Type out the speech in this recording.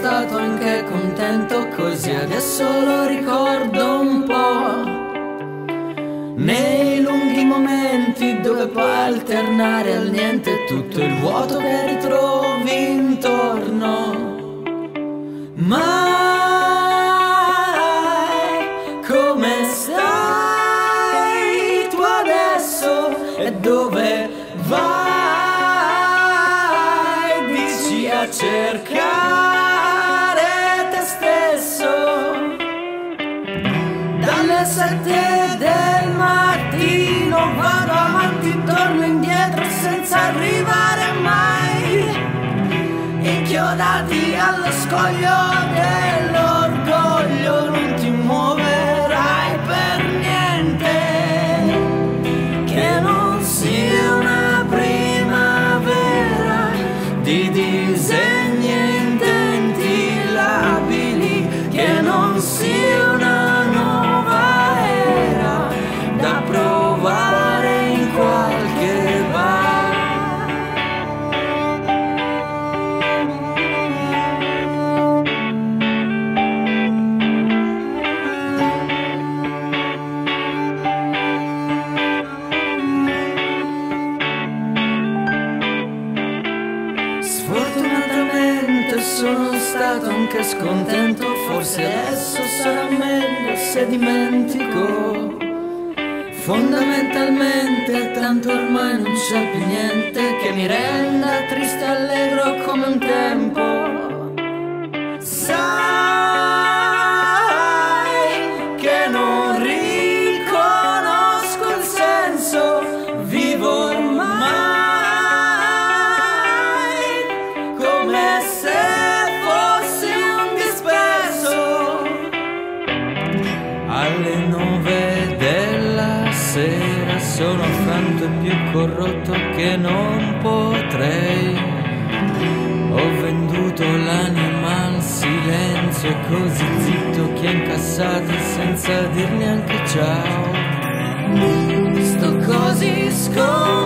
stato anche contento così adesso lo ricordo un po'. Nei lunghi momenti dove puoi alternare al niente tutto il vuoto che ritrovi intorno. Ma come stai tu adesso e dove vai? Dici a cercare dalle sette del mattino vado avanti, torno indietro senza arrivare mai. Inchiodati allo scoglio Sfortunatamente sono stato anche scontento, forse adesso sarà meglio se dimentico. Fondamentalmente tanto ormai non c'è più niente che mi renda triste e allegro come un tempo. Sono affranto e più corrotto che non potrei. Ho venduto l'anima al silenzio e così zitto che ha incassato senza dir neanche ciao. Sto così scomodo